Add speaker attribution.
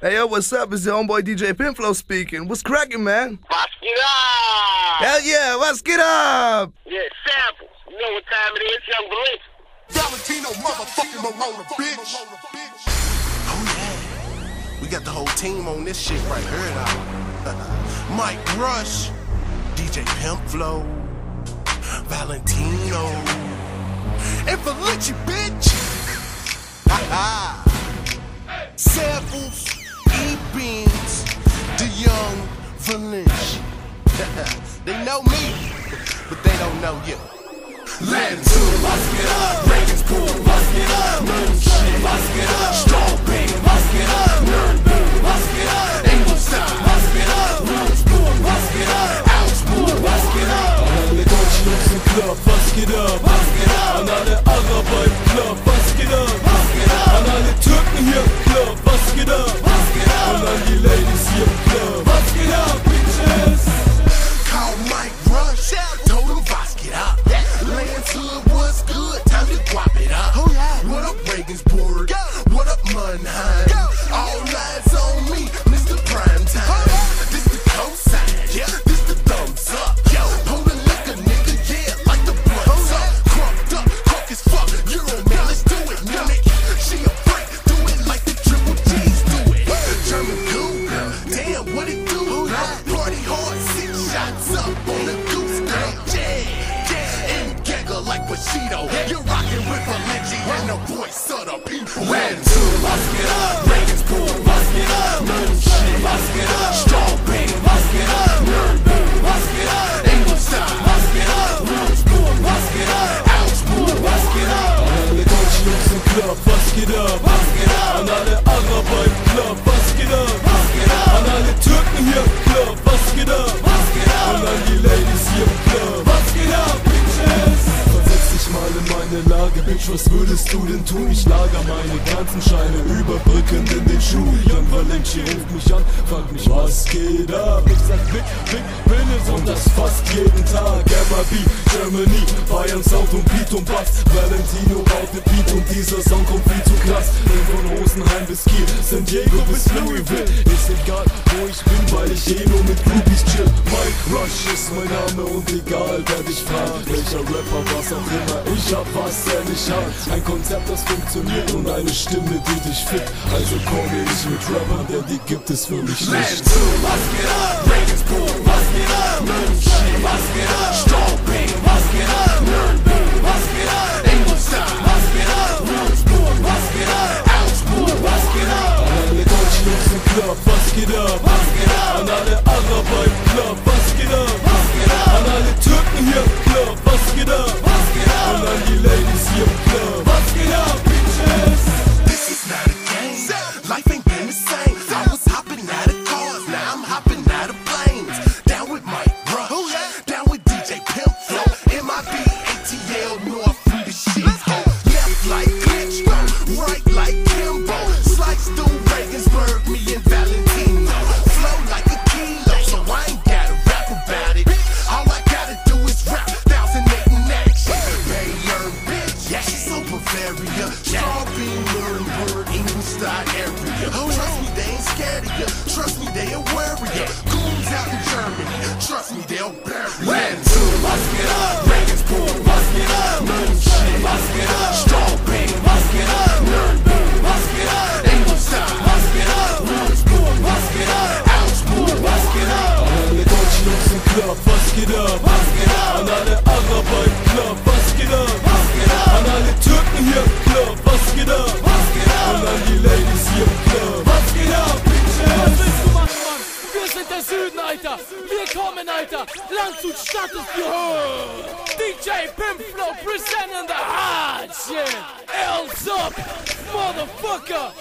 Speaker 1: Hey yo, what's up? It's your homeboy DJ Pimpflow speaking. What's cracking, man?
Speaker 2: Was geht up?
Speaker 1: Hell yeah, what's get up?
Speaker 2: Yeah, samples. You know what time it is, young Valinchi.
Speaker 3: Valentino motherfucking Moroder, bitch. Oh yeah. We got the whole team on this shit right here now. Mike Rush, DJ Pimp Flow, Valentino, and Valinchi, bitch. Ha ha. Know you. Landshut was get up, Reagan's cool, was get up, moon shit, was get up, strong bang, was get up, nerd boom, was Bushido. You're rocking with Valinchi and the voice of the people. Landshut let's get up. Reagan's cool, let's get up. Moon shit, let's up. Strong bang, let's get up. Nerd boom, let's get up. Engelstein, let's get up. Boom, let's get up. Boom, let's get up.
Speaker 4: Alle deutschen Jungs im Club, was geht ab? Bitch, was würdest du denn tun? Ich lager meine ganzen Scheine überbrückend in den Schuh. Young Valenci ruft mich an, fragt mich, was geht ab? Ich sag, Big, Big Business und das fast jeden Tag. MRB, Germany, Bayern Sound und Beat und Bass. Valentino baut den Beat und dieser Song kommt viel zu krass. Denn von Rosenheim bis Kiel, San Diego bis Louisville. Ist egal, wo ich bin, weil ich eh nur mit Groupies chill. Mike Rush ist mein Name und egal, wer dich fragt. Welcher Rapper, was auch immer, ich hab was er nicht hat. Ein Konzept, das funktioniert und eine Stimme, die dich fickt. Also komme ich mit Rappern, denn die gibt es für mich nicht.
Speaker 3: let's get up. Reagan's cool, let's get up. The shit. Oh, left like Klitschko, right like Kimbo. Slice through Regensburg, me and Valentino. Flow like a kilo, so I ain't gotta rap about it. All I gotta do is rap, thousand eight in action. Bayer, bitch, yeah, she's so Bavaria. Starving, Nuremberg, Ingolstadt area. Trust me, they ain't scared of ya. Trust me, they of ya. Goons out in Germany, trust me, they'll bury ya.
Speaker 5: Sind der Süden, Alter. Wir kommen, Alter. Landshut, Stadt ist die Hood. DJ Pimpflow presenting the hot shit. L's up, motherfucker.